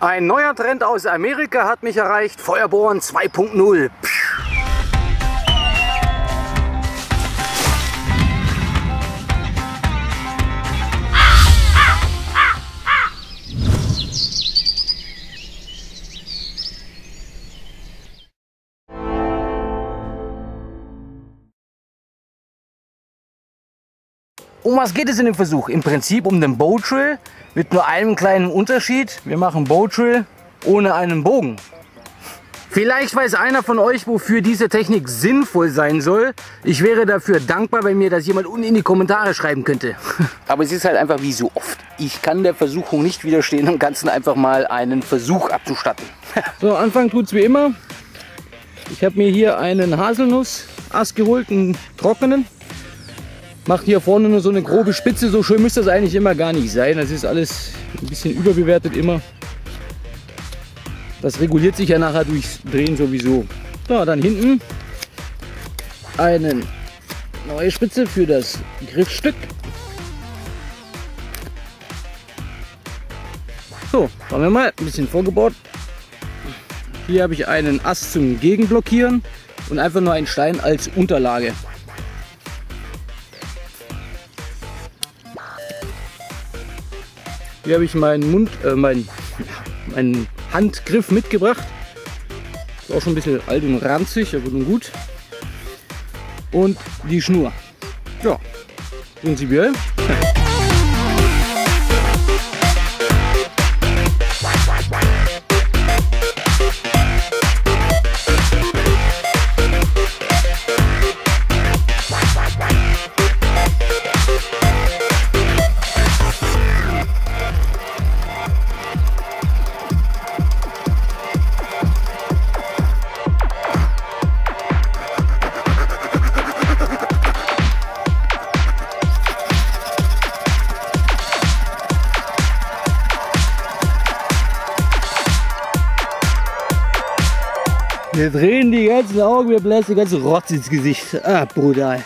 Ein neuer Trend aus Amerika hat mich erreicht. Feuerbohren 2.0. Um was geht es in dem Versuch? Im Prinzip um den Bow Drill mit nur einem kleinen Unterschied. Wir machen Bow Drill ohne einen Bogen. Vielleicht weiß einer von euch, wofür diese Technik sinnvoll sein soll. Ich wäre dafür dankbar, wenn mir das jemand unten in die Kommentare schreiben könnte. Aber es ist halt einfach wie so oft. Ich kann der Versuchung nicht widerstehen, am Ganzen einfach mal einen Versuch abzustatten. so, Anfang tut es wie immer. Ich habe mir hier einen Haselnuss-Ast geholt, einen trockenen. Macht hier vorne nur so eine grobe Spitze. So schön müsste das eigentlich immer gar nicht sein. Das ist alles ein bisschen überbewertet immer. Das reguliert sich ja nachher durchs Drehen sowieso. So, dann hinten eine neue Spitze für das Griffstück. So, schauen wir mal, ein bisschen vorgebaut. Hier habe ich einen Ast zum Gegenblockieren und einfach nur einen Stein als Unterlage. Hier habe ich meinen Mund, äh, mein, meinen Handgriff mitgebracht. Ist auch schon ein bisschen alt und ranzig, aber nun gut. Und die Schnur. Ja, prinzipiell. Wir drehen die ganzen Augen, wir bläsen die ganze Rotz ins Gesicht. Ah, brutal.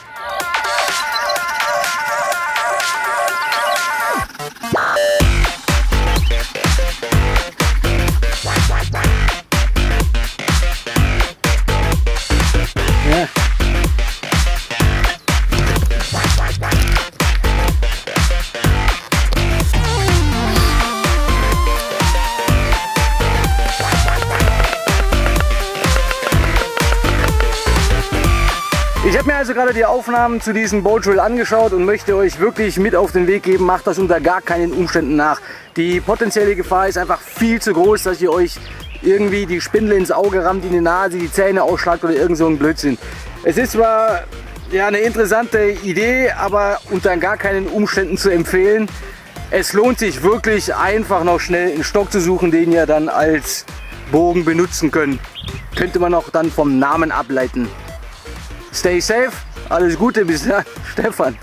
Ich habe mir also gerade die Aufnahmen zu diesem Boat Drill angeschaut und möchte euch wirklich mit auf den Weg geben, macht das unter gar keinen Umständen nach. Die potenzielle Gefahr ist einfach viel zu groß, dass ihr euch irgendwie die Spindel ins Auge rammt, in die Nase, die Zähne ausschlagt oder irgend so ein Blödsinn. Es ist zwar ja, eine interessante Idee, aber unter gar keinen Umständen zu empfehlen. Es lohnt sich wirklich einfach noch schnell einen Stock zu suchen, den ihr dann als Bogen benutzen könnt. Könnte man auch dann vom Namen ableiten. Stay safe, alles Gute bis dann, Stefan.